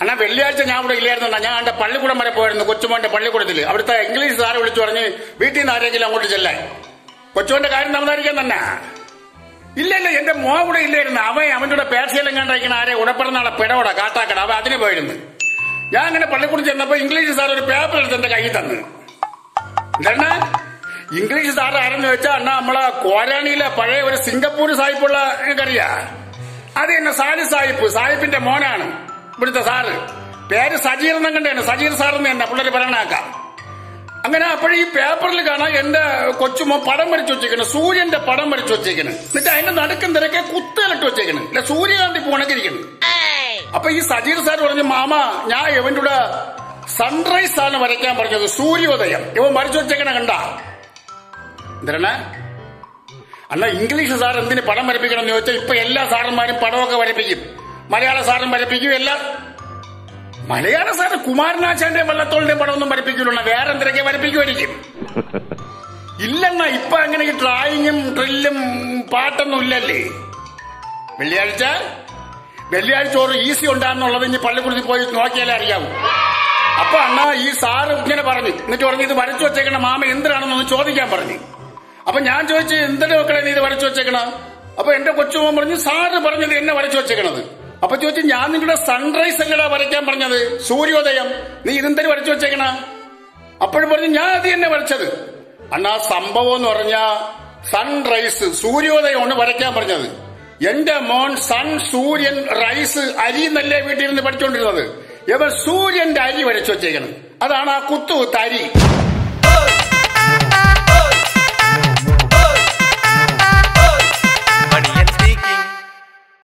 അണ്ണാ വെള്ളിയാഴ്ച ഞാൻ ഇവിടെ ഇല്ലായിരുന്നു ഞാൻ എന്റെ പള്ളിക്കൂടം വരെ പോയിരുന്നു കൊച്ചുമോന്റെ പള്ളിക്കൂടത്തിൽ അവിടുത്തെ ഇംഗ്ലീഷ് സാറ് വിളിച്ചു പറഞ്ഞ് വീട്ടിൽ നിന്ന് ആരെങ്കിലും അങ്ങോട്ട് ചെല്ലാൻ? കൊച്ചുമോന്റെ കാര്യം സംസാരിക്കാൻ തന്നെ. ഇല്ല ഇല്ല എന്റെ മോ കൂടെ ഇല്ലായിരുന്നു. അവൻ അവന്റെ കൂടെ പേർച്ചയിലും കണ്ടയക്കണ ആരെ ഉടപ്പിറന്നാളെ പിടവട കാട്ടാക്കട. അവൻ അതിന് പോയിരുന്നു. ഞാൻ അങ്ങനെ പള്ളിക്കൂടം ചെന്നപ്പോ ഇംഗ്ലീഷ് സാർ ഒരു പേപ്പർ എടുത്ത് എന്റെ കയ്യിൽ തന്നു. എന്താണ്? ഇംഗ്ലീഷ് സാർ ആരെന്ന് വെച്ചാ അണ്ണാ നമ്മളെ കോരാണിയിലെ പഴയ ഒരു സിംഗപ്പൂർ സായിപ്പുള്ള എനിക്കറിയാ അത് തന്നെ സാലി സായിപ്പ് സായിപ്പിന്റെ മോനാണ്. ഇവിടുത്തെ സാറ്. പേര് സജീർ എന്നും കണ്ടാണ് സജീർ സാർ എന്ന് തന്നെ പിള്ളേർ പറയണാക്കാം അങ്ങനെ അപ്പോഴീ പേപ്പറിൽ കാണാൻ എന്റെ കൊച്ചുമോ പടം വരച്ചു വെച്ചേക്കണ്. സൂര്യന്റെ പടം വരച്ചു വെച്ചേക്കണ്. എന്നിട്ട് അതിന്റെ നടുക്കം തിരക്കെ കുത്തലിട്ട് വെച്ചേക്കണ്. അല്ലെ സൂര്യകാന്തി പോണക്കിരിക്കണ് അപ്പൊ ഈ സജീർ സാർ പറഞ്ഞു മാമ ഞാൻ ഇവന്റെ കൂടെ സൺറൈസ് ആണ് വരയ്ക്കാൻ പറഞ്ഞത്. സൂര്യോദയം. ഇവൻ വരച്ചു വെച്ചേക്കണ കണ്ട. എന്താണ് അല്ല ഇംഗ്ലീഷ് സാർ എന്തിന് പടം വരപ്പിക്കണം എന്ന് ചോദിച്ചാൽ ഇപ്പൊ എല്ലാ സാറന്മാരും പടമൊക്കെ വരപ്പിക്കും. മലയാള സാറും വരപ്പിക്കും എല്ലാം മലയാള സാറ് കുമാരനാശാന്റെ വള്ളത്തോളിന്റെ പടമൊന്നും വരപ്പിക്കില്ല വേറെ എന്തൊക്കെ വരപ്പിക്കുമായിരിക്കും ഇല്ലെന്ന ഇപ്പൊ അങ്ങനെ ഈ ഡ്രായിങ്ങും ഡ്രില്ലും പാട്ടൊന്നും ഇല്ലല്ലേ? വെള്ളിയാഴ്ച? വെള്ളിയാഴ്ച ചോറ് ഈസി ഉണ്ടാന്നുള്ളത് ഇനി പള്ളിക്കുളത്തിൽ പോയി നോക്കിയാലേ അറിയാവൂ. അപ്പൊ അണ്ണ ഈ സാറ് ഇങ്ങനെ പറഞ്ഞു. എന്നിട്ട് പറഞ്ഞു ഇത് വരച്ചു വെച്ചേക്കണ മാമ എന്തിനാണെന്നൊന്ന് ചോദിക്കാൻ പറഞ്ഞു. അപ്പൊ ഞാൻ ചോദിച്ചു എന്തിനു വെക്കണേ നീ ഇത് വരച്ചു വെച്ചേക്കണ? അപ്പൊ എന്റെ കൊച്ചുമോൻ പറഞ്ഞു സാറ് പറഞ്ഞത് എന്നെ വരച്ചു വെച്ചേക്കണത്. അപ്പൊ ചോദിച്ചു ഞാൻ നിങ്ങളുടെ സൺറൈസ് അല്ലടാ വരയ്ക്കാൻ പറഞ്ഞത്. സൂര്യോദയം. നീ ഇതെന്തര് വരച്ചു വെച്ചേക്കണ? അപ്പോഴും പറഞ്ഞു ഞാൻ അത് തന്നെ വരച്ചത്. അണ്ണാ സംഭവം എന്ന് പറഞ്ഞ സൺറൈസ് സൂര്യോദയമാണ് വരയ്ക്കാൻ പറഞ്ഞത്. എന്റെ മോൻ സൺ സൂര്യൻ റൈസ് അരി എന്നല്ലേ വീട്ടിൽ നിന്ന് പഠിച്ചുകൊണ്ടിരുന്നത് ഇവർ സൂര്യന്റെ അരി വരച്ചു വെച്ചേക്കണം. അതാണ് ആ കുത്തു തരി.